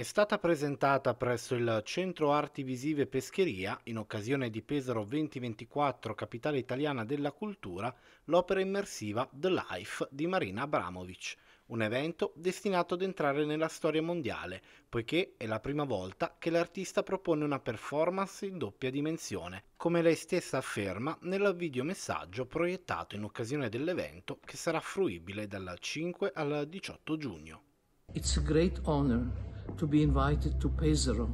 È stata presentata presso il Centro Arti Visive Pescheria, in occasione di Pesaro 2024 Capitale Italiana della Cultura, l'opera immersiva The Life di Marina Abramovic, un evento destinato ad entrare nella storia mondiale, poiché è la prima volta che l'artista propone una performance in doppia dimensione, come lei stessa afferma nel videomessaggio proiettato in occasione dell'evento che sarà fruibile dal 5 al 18 giugno. It's a great honor to be invited to Pesaro,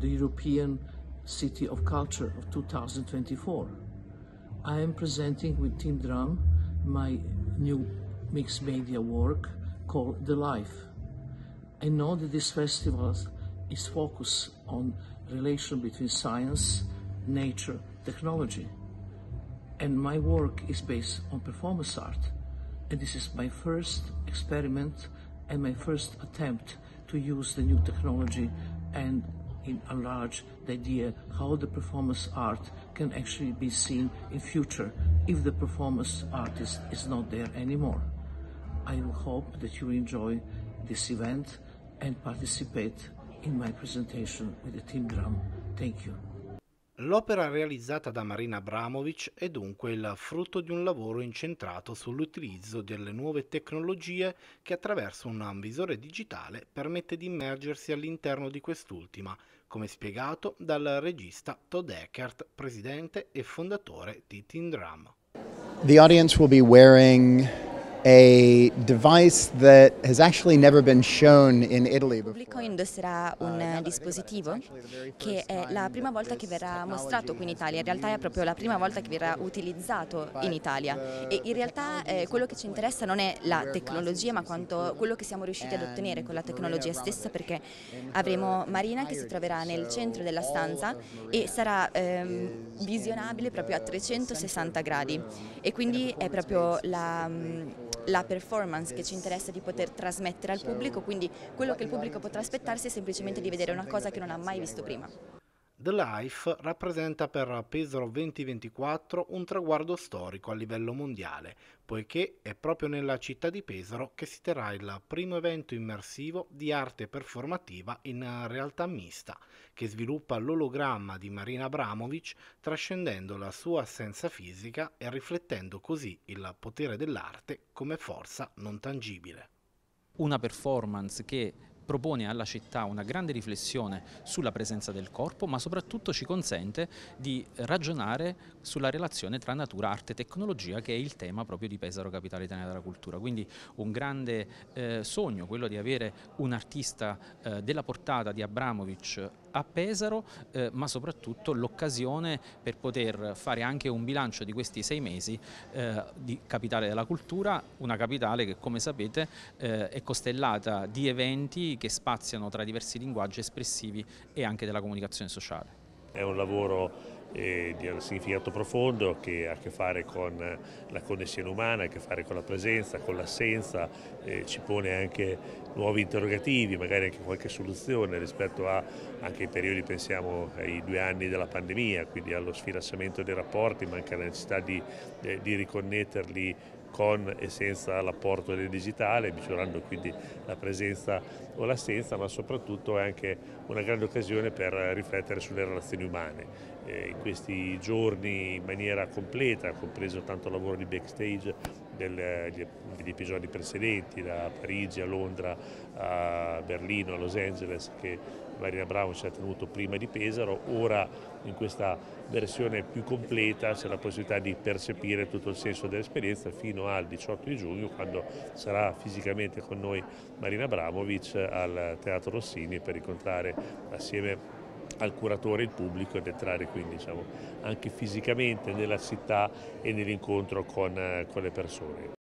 the European City of Culture of 2024. I am presenting with Tim Drum my new mixed media work called The Life. I know that this festival is focused on relation between science, nature, technology. And my work is based on performance art. And this is my first experiment and my first attempt to use the new technology and enlarge the idea how the performance art can actually be seen in future if the performance artist is not there anymore. I hope that you enjoy this event and participate in my presentation with the Team Drum. Thank you. L'opera realizzata da Marina Abramovic è dunque il frutto di un lavoro incentrato sull'utilizzo delle nuove tecnologie che attraverso un visore digitale permette di immergersi all'interno di quest'ultima, come spiegato dal regista Todd Eckert, presidente e fondatore di Teen Drum. The audience will be wearing a device that has actually never been shown in Italy before. Il pubblico indosserà un uh, dispositivo che è la prima volta che verrà mostrato qui in Italia, in realtà è proprio la prima volta che verrà utilizzato in Italia. e in realtà eh, quello che ci interessa non è la tecnologia ma quanto quello che siamo riusciti ad ottenere con la tecnologia stessa perché avremo Marina che si troverà nel centro della stanza e sarà ehm, visionabile proprio a 360 gradi. e quindi è proprio la la performance che ci interessa di poter trasmettere al pubblico, quindi quello che il pubblico potrà aspettarsi è semplicemente di vedere una cosa che non ha mai visto prima. The Life rappresenta per Pesaro 2024 un traguardo storico a livello mondiale, poiché è proprio nella città di Pesaro che si terrà il primo evento immersivo di arte performativa in realtà mista, che sviluppa l'ologramma di Marina Abramovic trascendendo la sua assenza fisica e riflettendo così il potere dell'arte come forza non tangibile. Una performance che propone alla città una grande riflessione sulla presenza del corpo, ma soprattutto ci consente di ragionare sulla relazione tra natura, arte e tecnologia, che è il tema proprio di Pesaro Capitale Italiana della Cultura. Quindi un grande eh, sogno, quello di avere un artista eh, della portata di Abramovic a Pesaro, eh, ma soprattutto l'occasione per poter fare anche un bilancio di questi sei mesi eh, di Capitale della Cultura, una capitale che come sapete eh, è costellata di eventi che spaziano tra diversi linguaggi espressivi e anche della comunicazione sociale. È un lavoro eh, di un significato profondo che ha a che fare con la connessione umana, ha a che fare con la presenza, con l'assenza, eh, ci pone anche nuovi interrogativi, magari anche qualche soluzione rispetto a anche ai periodi, pensiamo ai due anni della pandemia, quindi allo sfilassamento dei rapporti, ma anche alla necessità di, eh, di riconnetterli con e senza l'apporto del digitale, misurando quindi la presenza o l'assenza, ma soprattutto è anche una grande occasione per riflettere sulle relazioni umane. Eh, in questi giorni in maniera completa, compreso tanto il lavoro di backstage degli, degli episodi precedenti, da Parigi a Londra a Berlino a Los Angeles, che Marina Brown ci ha tenuto prima di Pesaro, ora in questa versione più completa c'è la possibilità di percepire tutto il senso dell'esperienza fino al 18 di giugno quando sarà fisicamente con noi Marina Abramovic al Teatro Rossini per incontrare assieme al curatore il pubblico ed entrare quindi diciamo, anche fisicamente nella città e nell'incontro con, con le persone.